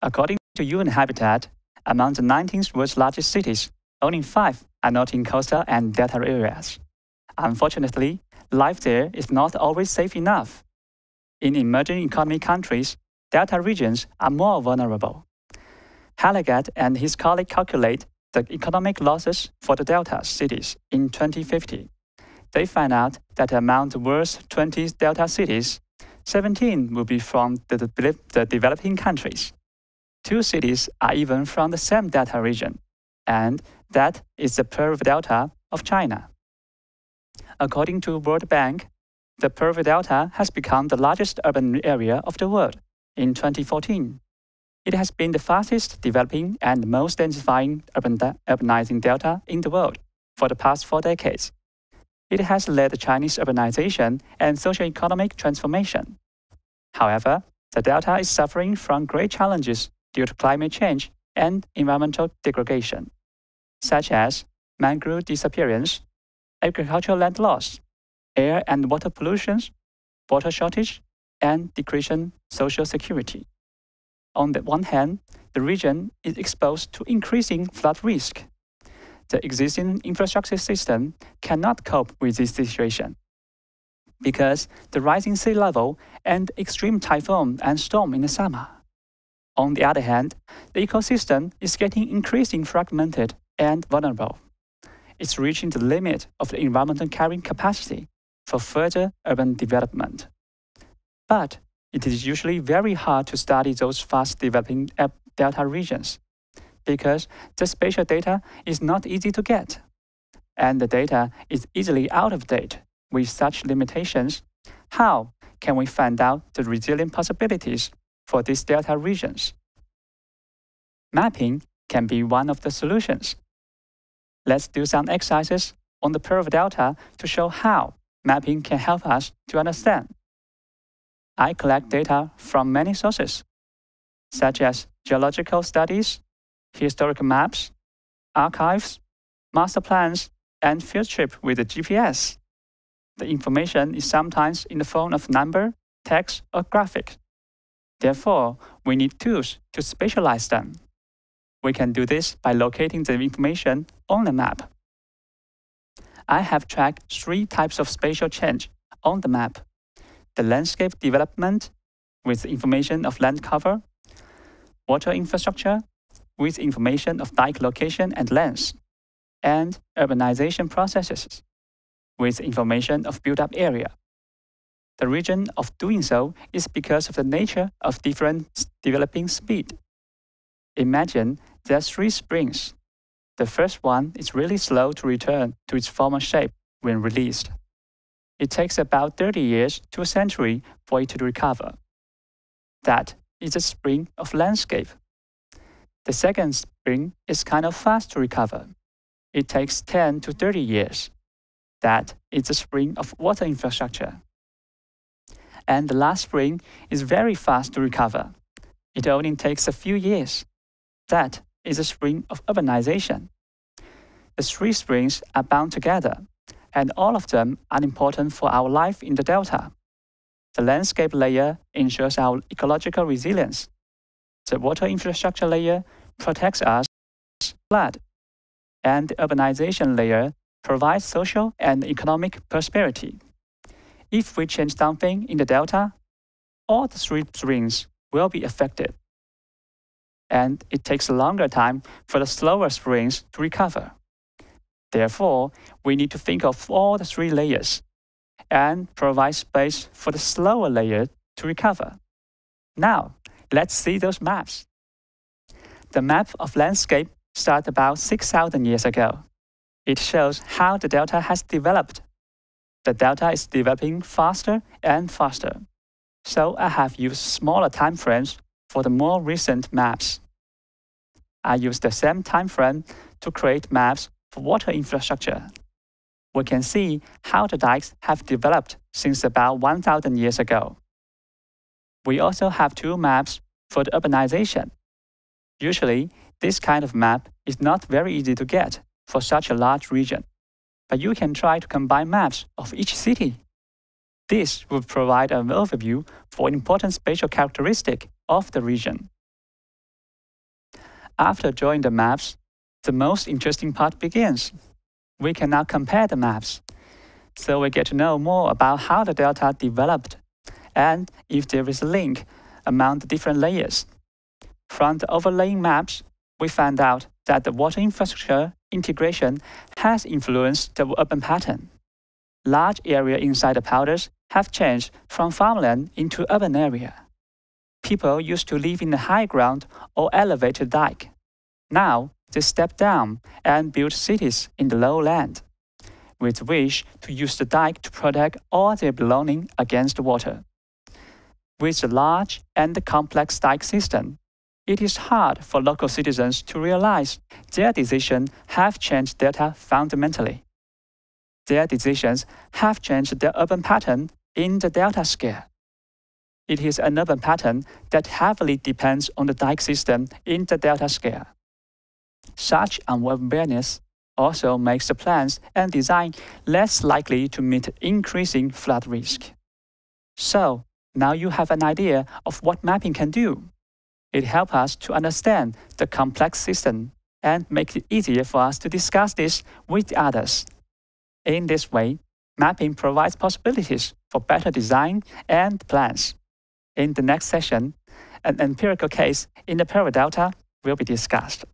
According to UN Habitat, among the 19 world's largest cities, only five are not in coastal and delta areas. Unfortunately, life there is not always safe enough. In emerging economy countries, delta regions are more vulnerable. Hallegatte and his colleague calculate the economic losses for the delta cities in 2050. They find out that among the world's 20 delta cities, 17 will be from the, the, the developing countries. Two cities are even from the same delta region, and that is the Pearl Delta of China. According to World Bank, the Pearl Delta has become the largest urban area of the world in 2014. It has been the fastest developing and most densifying urban urbanizing delta in the world for the past four decades. It has led the Chinese urbanization and socio-economic transformation. However, the delta is suffering from great challenges due to climate change and environmental degradation, such as mangrove disappearance, agricultural land loss, air and water pollution, water shortage, and decreasing social security. On the one hand, the region is exposed to increasing flood risk. The existing infrastructure system cannot cope with this situation because the rising sea level and extreme typhoon and storm in the summer. On the other hand, the ecosystem is getting increasingly fragmented and vulnerable. It's reaching the limit of the environmental carrying capacity for further urban development. But it is usually very hard to study those fast developing delta regions because the spatial data is not easy to get, and the data is easily out of date. With such limitations, how can we find out the resilient possibilities for these delta regions? Mapping can be one of the solutions. Let's do some exercises on the Pearl Delta to show how mapping can help us to understand. I collect data from many sources, such as geological studies, historical maps, archives, master plans, and field trip with the GPS. The information is sometimes in the form of number, text, or graphic. Therefore, we need tools to spatialize them. We can do this by locating the information on the map. I have tracked three types of spatial change on the map. The landscape development with information of land cover, water infrastructure with information of dike location and length, and urbanization processes with information of built-up area. The reason of doing so is because of the nature of different developing speed. Imagine there are three springs. The first one is really slow to return to its former shape when released. It takes about 30 years to a century for it to recover. That is the spring of landscape. The second spring is kind of fast to recover. It takes 10 to 30 years. That is the spring of water infrastructure. And the last spring is very fast to recover. It only takes a few years. That is the spring of urbanization. The three springs are bound together, and all of them are important for our life in the delta. The landscape layer ensures our ecological resilience. The water infrastructure layer protects us flood, and the urbanization layer provides social and economic prosperity. If we change something in the delta, all the three springs will be affected. And it takes a longer time for the slower springs to recover. Therefore, we need to think of all the three layers and provide space for the slower layer to recover. Now, let's see those maps. The map of landscape started about 6,000 years ago. It shows how the delta has developed. The delta is developing faster and faster. So I have used smaller time frames for the more recent maps. I use the same time frame to create maps for water infrastructure. We can see how the dikes have developed since about 1,000 years ago. We also have two maps for the urbanization. Usually, this kind of map is not very easy to get for such a large region, but you can try to combine maps of each city. This will provide an overview for important spatial characteristic of the region. After drawing the maps, the most interesting part begins. We can now compare the maps. So we get to know more about how the delta developed and if there is a link among the different layers. From the overlaying maps, we found out that the water infrastructure integration has influenced the urban pattern. Large area inside the polders have changed from farmland into urban area. People used to live in the high ground or elevated dike. Now, they step down and build cities in the lowland, with wish to use the dike to protect all their belongings against water. With the large and complex dike system, it is hard for local citizens to realize their decisions have changed data fundamentally. Their decisions have changed the urban pattern in the delta scale. It is another pattern that heavily depends on the dike system in the delta scale. Such unawareness also makes the plans and design less likely to meet increasing flood risk. So, now you have an idea of what mapping can do. It helps us to understand the complex system and make it easier for us to discuss this with others. In this way, mapping provides possibilities for better design and plans. In the next session, an empirical case in the Pearl Delta will be discussed.